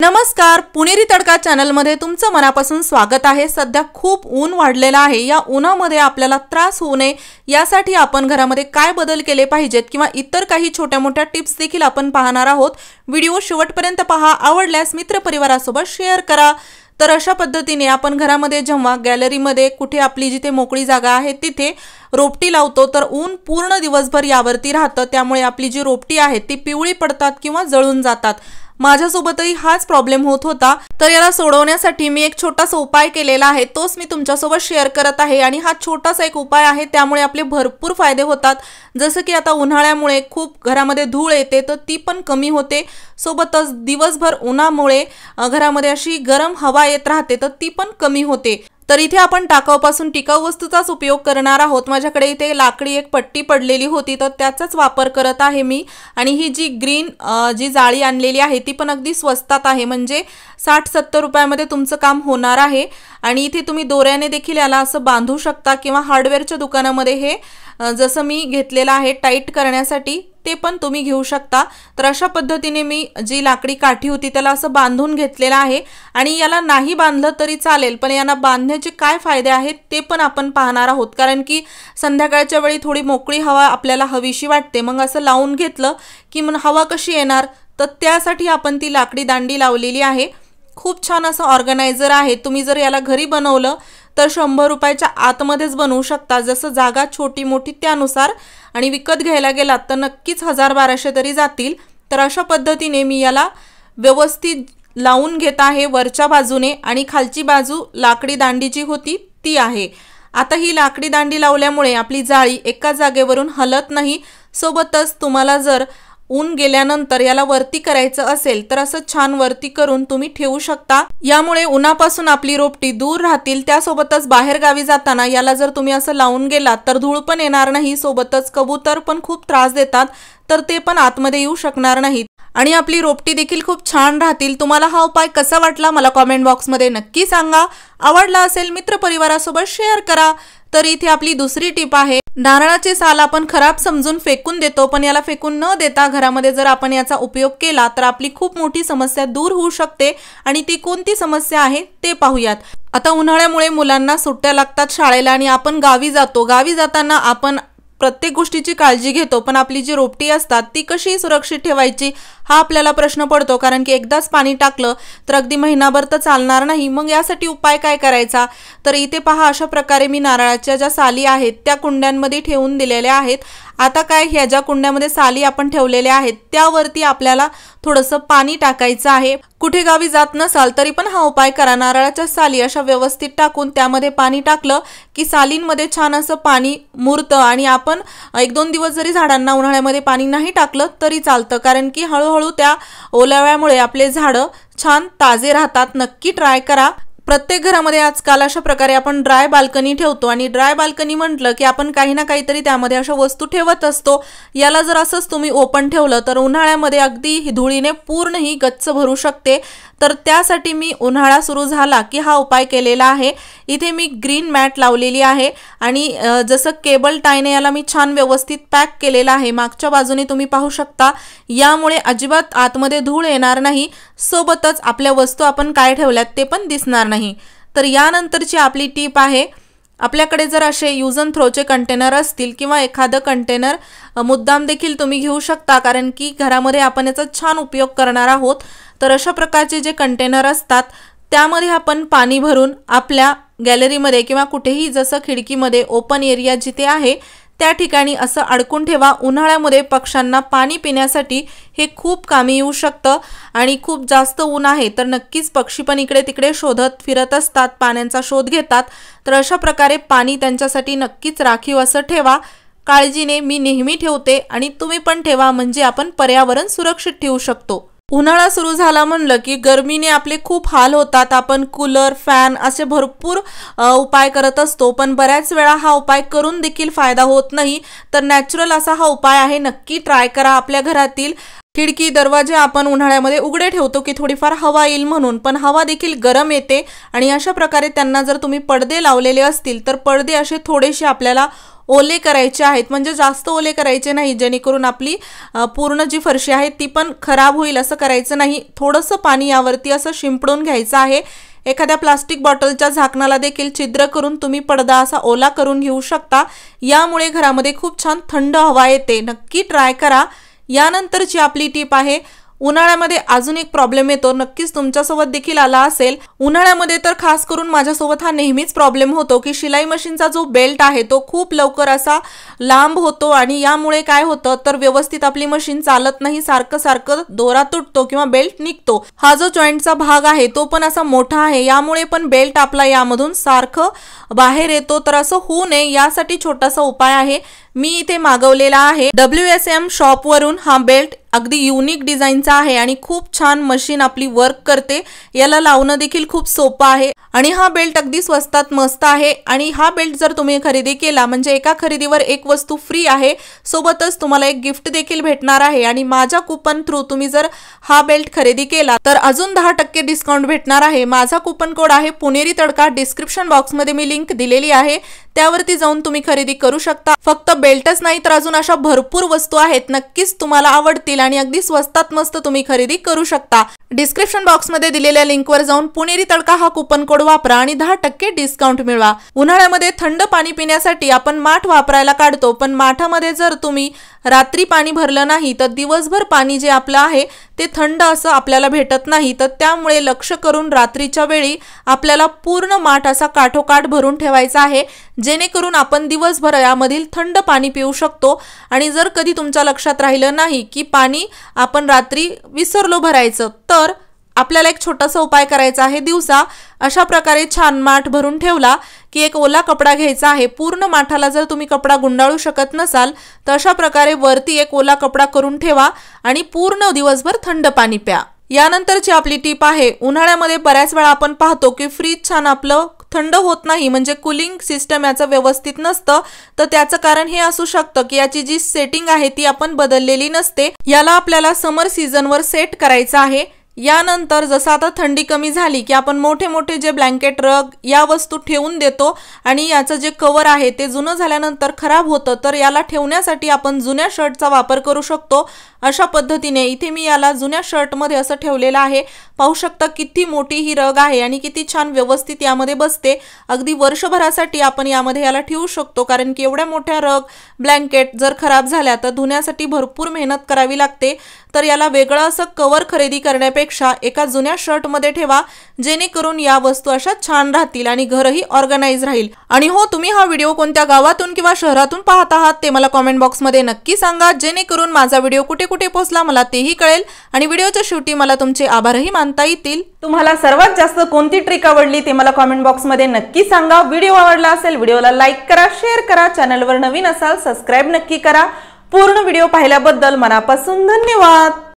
नमस्कार पुणेरी तडका चॅनलमध्ये तुमचं मनापासून स्वागत आहे. सध्या खूप ऊन वाढलेलं आहे. या उन्हामध्ये आपल्याला त्रास होऊ नये. यासाठी आपण घरामध्ये काय बदल केले पाहिजेत किंवा इतर काही छोट्या मोठ्या टिप्स देखील आपण पाहणार आहोत. व्हिडिओ शेवटपर्यंत पहा. आवडल्यास मित्रपरिवारासोबत शेअर करा. तर अशा पद्धतीने आपण घरामध्ये जेव्हा गॅलरीमध्ये कुठे आपली जिथे मोकळी जागा आहे तिथे रोपटी लावतो तर ऊन पूर्ण दिवसभर यावरती राहतं. त्यामुळे आपली जी रोपटी आहे ती पिवळी पडतात किंवा जळून जातात. माझ्यासोबतही हाच प्रॉब्लेम होत होता. तर याला सोडवण्यासाठी मी एक छोटासा उपाय केलेला आहे. तोच मी तुमच्यासोबत शेअर करत आहे आणि हा छोटासा एक उपाय आहे. त्यामुळे आपले भरपूर फायदे होतात. जसं की आता उन्हाळ्यामुळे खूप घरामध्ये धूळ येते तर ती पण कमी होते. सोबतच दिवसभर उन्हामुळे घरामध्ये अशी गरम हवा येत राहते तर ती पण कमी होते. तर इथे आपण टाकाऊपासून टिकाऊ वस्तूचाच उपयोग करणार आहोत. माझ्याकडे इथे लाकडी एक पट्टी पडलेली होती तर त्याचाच वापर करत आहे मी. आणि ही जी ग्रीन जी जाळी आणलेली आहे ती पण अगदी स्वस्तात आहे. म्हणजे साठ सत्तर रुपयामध्ये तुमचं काम होणार आहे. आणि इथे तुम्ही दोऱ्याने देखील याला असं बांधू शकता किंवा हार्डवेअरच्या दुकानामध्ये हे जसं मी घेतलेलं आहे टाईट करण्यासाठी ते पण तुम्ही घेऊ शकता. तर अशा पद्धतीने मी जी लाकडी काठी होती त्याला असं बांधून घेतलेलं आहे. आणि याला नाही बांधलं तरी चालेल पण यांना बांधण्याचे काय फायदे आहेत ते पण आपण पाहणार आहोत. कारण की संध्याकाळच्या वेळी थोडी मोकळी हवा आपल्याला हवीशी वाटते. मग असं लावून घेतलं की मग हवा कशी येणार? तर त्यासाठी आपण ती लाकडी दांडी लावलेली आहे. खूप छान असं ऑर्गनायझर आहे. तुम्ही जर याला घरी बनवलं तर शंभर रुपयाच्या आतमध्येच बनवू शकता. जसं जागा छोटी मोठी त्यानुसार आणि विकत घ्यायला गेलात तर नक्कीच हजार बाराशे तरी जातील. तर अशा पद्धतीने मी याला व्यवस्थित लावून घेत आहे वरच्या बाजूने आणि खालची बाजू लाकडी दांडीची होती ती आहे. आता ही लाकडी दांडी लावल्यामुळे आपली जाळी एका जागेवरून हलत नाही. सोबतच तुम्हाला जर ऊन गेल्यानंतर याला वरती करायचं असेल तर असं छान वरती करून तुम्ही ठेवू शकता. यामुळे उन्हापासून आपली रोपटी दूर राहतील. त्यासोबतच बाहेर गावी जाताना याला जर तुम्ही असं लावून गेलात तर धूळ पण येणार नाही. सोबतच कबूतर पण खूप त्रास देतात तर ते पण आतमध्ये येऊ शकणार नाहीत. आणि आपली रोपटी देखील खूप छान राहतील. तुम्हाला हा उपाय कसा वाटला? मला कॉमेंट बॉक्समध्ये नक्की सांगा. आवडला असेल मित्रपरिवारासोबत शेअर करा. तर इथे आपली दुसरी टीप आहे. नारळाचे साल आपण खराब समजून फेकून देतो पण याला फेकून न देता घरामध्ये जर आपण याचा उपयोग केला तर आपली खूप मोठी समस्या दूर होऊ शकते आणि ती कोणती समस्या आहे ते पाहूयात. आता उन्हाळ्यामुळे मुलांना सुट्ट्या लागतात शाळेला आणि आपण गावी जातो. गावी जाताना आपण प्रत्येक गोष्टीची काळजी घेतो पण आपली जी रोपटी असतात ती कशी सुरक्षित ठेवायची? हा आपल्याला प्रश्न पडतो कारण की एकदाच पाणी टाकलं तर अगदी महिनाभर तर चालणार नाही. मग यासाठी उपाय काय करायचा? तर इथे पहा अशा प्रकारे मी नारळाच्या ज्या साली आहेत त्या कुंड्यांमध्ये ठेवून दिलेल्या आहेत. आता काय ह्या ज्या कुंड्यामध्ये साली आपण ठेवलेल्या आहेत त्यावरती आपल्याला थोडंसं पाणी टाकायचं आहे. कुठे गावी जात नसाल तरी पण हा उपाय करा. नारळाच्या साली अशा व्यवस्थित टाकून त्यामध्ये पाणी टाकलं की सालींमध्ये छान असं पाणी मुरतं आणि आपण एक दोन दिवस जरी झाडांना उन्हाळ्यामध्ये पाणी नाही टाकलं तरी चालतं. कारण की हळूहळू त्या ओलाव्यामुळे आपले झाडं छान ताजे राहतात. नक्की ट्राय करा. प्रत्येक घरामध्ये आजकाल अशा प्रकारे आपण ड्राय बाल्कनी ठेवतो आणि ड्राय बाल्कनी म्हटलं की आपण काही ना काहीतरी त्यामध्ये अशा वस्तू ठेवत असतो. याला जर असंच तुम्ही ओपन ठेवलं तर उन्हाळ्यामध्ये अगदी धुळीने पूर्ण ही गच्च भरू शकते. तर त्यासाठी मी उन्हाळा सुरू झाला की हा उपाय केलेला आहे. इथे मी ग्रीन मॅट लावलेली आहे आणि जसं केबल टायने याला मी छान व्यवस्थित पॅक केलेला आहे. मागच्या बाजूने तुम्ही पाहू शकता. यामुळे अजिबात आतमध्ये धूळ येणार नाही. सोबतच आपल्या वस्तू आपण काय ठेवल्यात ते पण दिसणार नाही. तर यानंतरची आपली टीप आहे आपल्याकडे जर असे यूज अँड थ्रोचे कंटेनर असतील किंवा एखादं कंटेनर मुद्दाम देखील तुम्ही घेऊ शकता कारण की घरामध्ये आपण याचा छान उपयोग करणार आहोत. तर अशा प्रकारचे जे कंटेनर असतात त्यामध्ये आपण पाणी भरून आपल्या गॅलरीमध्ये किंवा कुठेही जसं खिडकीमध्ये ओपन एरिया जिथे आहे त्या ठिकाणी असं अडकून ठेवा. उन्हाळ्यामध्ये पक्ष्यांना पाणी पिण्यासाठी हे खूप कामी येऊ शकतं आणि खूप जास्त ऊन आहे तर नक्कीच पक्षी पण इकडे तिकडे शोधत फिरत असतात पाण्यांचा शोध घेतात. तर अशा प्रकारे पाणी त्यांच्यासाठी नक्कीच राखीव असं ठेवा. काळजीने मी नेहमी ठेवते आणि तुम्ही पण ठेवा म्हणजे आपण पर्यावरण सुरक्षित ठेवू शकतो. उन्हाळा सुरू झाला म्हणलं की गरमीने आपले खूप हाल होतात. आपण कूलर फॅन असे भरपूर उपाय करत असतो. पण बऱ्याच वेळा हा उपाय करून देखील फायदा होत नाही. तर नॅचरल असा हा उपाय आहे. नक्की ट्राय करा आपल्या घरातील खिडकी दरवाजे आपण उन्हाळ्यामध्ये उघडे ठेवतो की थोडीफार हवा येईल म्हणून. पण हवा देखील गरम येते आणि अशा प्रकारे त्यांना जर तुम्ही पडदे लावलेले असतील तर पडदे असे थोडेसे आपल्याला ओले करायचे आहेत. म्हणजे जास्त ओले करायचे नाही जेणेकरून आपली पूर्ण जी फरशी आहे ती पण खराब होईल असं करायचं नाही. थोडंसं पाणी यावरती असं शिंपडून घ्यायचं आहे. एखाद्या प्लास्टिक बॉटलच्या झाकणाला देखील छिद्र करून तुम्ही पडदा असा ओला करून घेऊ शकता. यामुळे घरामध्ये खूप छान थंड हवा येते. नक्की ट्राय करा. यानंतरची आपली टीप आहे उन्हाळ्यामध्ये अजून एक प्रॉब्लेम येतो. नक्कीच तुमच्यासोबत देखील आला असेल. उन्हाळ्यामध्ये तर खास करून माझ्यासोबत हा नेहमीच प्रॉब्लेम होतो की शिलाई मशीनचा जो बेल्ट आहे तो खूप लवकर असा लांब होतो आणि यामुळे काय होतं तर व्यवस्थित आपली मशीन चालत नाही. सारखं सारखं दोरा तुटतो किंवा बेल्ट निघतो. हा जो जॉईंटचा भाग आहे तो पण असा मोठा आहे. यामुळे पण बेल्ट आपला यामधून सारखं बाहेर येतो. तर असं होऊ नये. यासाठी छोटासा उपाय आहे. मी इथे मागवलेला आहे. डब्ल्यू एस एम शॉपवरून हा बेल्ट अगदी युनिक डिझाईनचा आहे आणि खूप छान मशीन आपली वर्क करते. याला लावणं देखील खूप सोपं आहे. आणि हा बेल्ट अगदी स्वस्तात मस्त आहे. आणि हा बेल्ट जर तुम्ही खरेदी केला म्हणजे एका खरेदीवर एक वस्तू फ्री आहे सोबतच तुम्हाला एक गिफ्ट देखील भेटणार आहे. आणि माझ्या कुपन थ्रू तुम्ही जर हा बेल्ट खरेदी केला तर अजून दहा टक्के डिस्काउंट भेटणार आहे. माझा कुपन कोड आहे पुणेरी तडका. डिस्क्रिप्शन बॉक्समध्ये मी लिंक दिलेली आहे. त्यावरती जाऊन तुम्ही खरेदी करू शकता. फक्त बेल्टच नाही तर अजून अशा भरपूर वस्तू आहेत. नक्कीच तुम्हाला आवडतील आणि अगदी स्वस्तात मस्त तुम्ही खरेदी करू शकता. डिस्क्रिप्शन बॉक्समध्ये दिलेल्या लिंकवर जाऊन पुणेरी तडका हा कुपन कोड वापरा आणि दहा टक्के डिस्काउंट मिळवा. उन्हाळ्यामध्ये थंड पाणी पिण्यासाठी आपण माठ वापरायला काढतो पण माठामध्ये जर तुम्ही रात्री पाणी भरलं नाही तर दिवसभर पाणी जे आपलं आहे ते थंड असं आपल्याला भेटत नाही तर त्यामुळे लक्ष करून रात्रीच्या वेळी आपल्याला पूर्ण माठ असा काठोकाठ भरून ठेवायचा आहे जेणेकरून आपण दिवसभर यामधील थंड पाणी पिऊ शकतो. आणि जर कधी तुमच्या लक्षात राहिलं नाही की पाणी आपण रात्री विसरलो भरायचं तर आपल्याला एक छोटासा उपाय करायचा आहे दिवसा. अशा प्रकारे छान माठ भरून ठेवला. की एक ओला कपडा घ्यायचा आहे. पूर्ण माठाला जर तुम्ही कपडा गुंडाळू शकत नसाल तर अशा प्रकारे वरती एक ओला कपडा करून ठेवा आणि पूर्ण दिवसभर थंड पाणी प्या. यानंतरची आपली टीप आहे उन्हाळ्यामध्ये बऱ्याच वेळा आपण पाहतो की फ्रीज छान आपलं थंड होत नाही म्हणजे कुलिंग सिस्टम याचं व्यवस्थित नसतं. तर त्याचं कारण हे असू शकतं की याची जी सेटिंग आहे ती आपण बदललेली नसते. याला आपल्याला समर सीझनवर सेट करायचं आहे. यानंतर जसं आता थंडी कमी झाली की आपण मोठे मोठे जे ब्लँकेट रग या वस्तू ठेवून देतो आणि याचं जे कवर आहे ते जुनं झाल्यानंतर खराब होतं तर याला ठेवण्यासाठी आपण जुन्या शर्टचा वापर करू शकतो. अशा पद्धतीने इथे मी याला जुन्या शर्टमध्ये असं ठेवलेलं आहे. पाहू शकता किती मोठी ही रग आहे आणि किती छान व्यवस्थित यामध्ये बसते. अगदी वर्षभरासाठी आपण यामध्ये याला ठेवू शकतो कारण की एवढ्या मोठ्या रग ब्लँकेट जर खराब झाल्या तर धुण्यासाठी भरपूर मेहनत करावी लागते. तर याला वेगळं असं कवर खरेदी करण्यापेक्षा एका जुन्या शर्टमध्ये ठेवा जेणेकरून या वस्तू अशा छान राहतील आणि घरही ऑर्गनाईज राहील. आणि हो तुम्ही हा व्हिडिओ कोणत्या गावातून किंवा शहरातून पाहत आहात ते मला कॉमेंट बॉक्समध्ये नक्की सांगा. जेणेकरून माझा व्हिडिओ कुठे कुठे पोहोचला मला तेही कळेल. आणि व्हिडिओच्या शेवटी मला तुमचे आभारही मानता येतील. तुम्हाला सर्वात जास्त कोणती ट्रिक आवडली ते मला कॉमेंट बॉक्समध्ये नक्की सांगा. व्हिडिओ आवडला असेल व्हिडिओला लाईक करा शेअर करा चॅनलवर नवीन असाल सबस्क्राईब नक्की करा. पूर्ण व्हिडिओ पाहिल्याबद्दल मनापासून धन्यवाद.